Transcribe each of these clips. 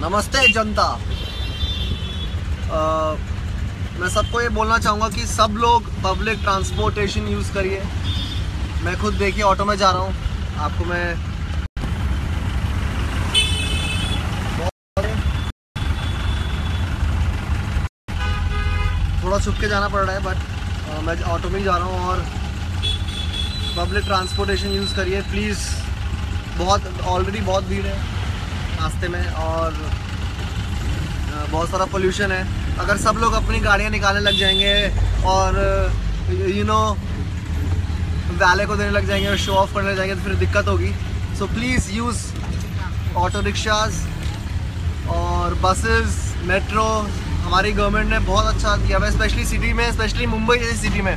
नमस्ते जनता। मैं सबको ये बोलना चाहूँगा कि सब लोग पब्लिक ट्रांसपोर्टेशन यूज़ करिए। मैं खुद देखिए ऑटो में जा रहा हूँ। आपको मैं थोड़ा छुप के जाना पड़ रहा है बट आ, मैं ऑटो में ही जा रहा हूँ और पब्लिक ट्रांसपोर्टेशन यूज़ करिए। प्लीज़ बहुत ऑलरेडी बहुत भीड़ है। रास्ते में और बहुत सारा पोल्यूशन है। अगर सब लोग अपनी गाड़ियाँ निकालने लग जाएँगे और यू नो वैले को देने लग जाएँगे और शो ऑफ़ करने लग जाएँगे तो फिर दिक्कत होगी। So please use auto rickshaws और बसेस मेट्रो हमारी गवर्नमेंट ने बहुत अच्छा किया है स्पेशली सिटी में स्पेशली मुंबई जैसी सिटी में।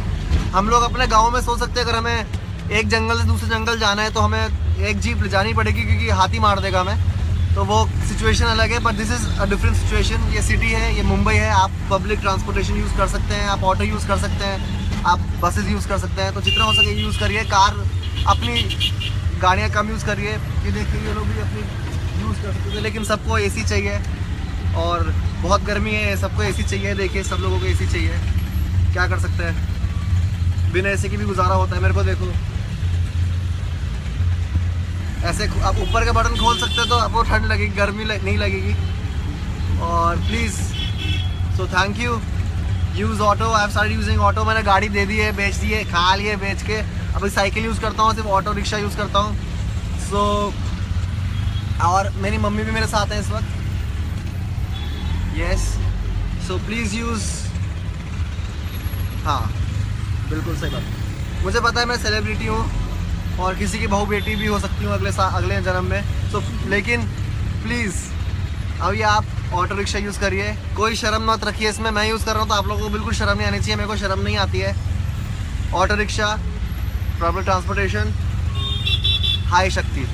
हम लोग अपने गाँव में सोच सकते हैं, अगर हमें एक जंगल से दूसरे जंगल जाना है तो हमें एक जीप ले जानी पड़ेगी, क्योंकि हाथी मार देगा हमें। तो वो सिचुएशन अलग है but this is a different situation ये सिटी है, ये मुंबई है, आप पब्लिक ट्रांसपोर्टेशन यूज़ कर सकते हैं, आप ऑटो यूज़ कर सकते हैं, आप बसेस यूज़ कर सकते हैं। तो जितना हो सके यूज़ करिए कार अपनी गाड़ियाँ कम यूज़ करिए। ये देखिए, ये लोग भी अपनी यूज़ कर सकते थे लेकिन सबको एसी चाहिए। और बहुत गर्मी है, सबको एसी चाहिए। देखिए, सब लोगों को एसी चाहिए। क्या कर सकते हैं? बिना एसी के भी गुजारा होता है, मेरे को देखो। ऐसे आप ऊपर के बटन खोल सकते हो तो आपको ठंड लगेगी गर्मी लग, नहीं लगेगी। और please so thank you use auto I start using auto मैंने गाड़ी दे दी है बेच दी है खा लिए बेच के। अभी साइकिल यूज़ करता हूँ सिर्फ़ ऑटो रिक्शा यूज़ करता हूँ। सो so, और मेरी मम्मी भी मेरे साथ हैं इस वक्त। यस सो प्लीज़ यूज़ हाँ बिल्कुल सही बात। मुझे पता है मैं सेलिब्रिटी हूँ। और किसी की बहू बेटी भी हो सकती हूँ अगले साल अगले जन्म में। तो लेकिन प्लीज़ अभी आप ऑटो रिक्शा यूज़ करिए। कोई शर्म मत रखिए इसमें। मैं यूज़ कर रहा हूँ तो आप लोगों को बिल्कुल शर्म नहीं आनी चाहिए। मेरे को शर्म नहीं आती है। Auto rickshaw public transportation high शक्ति।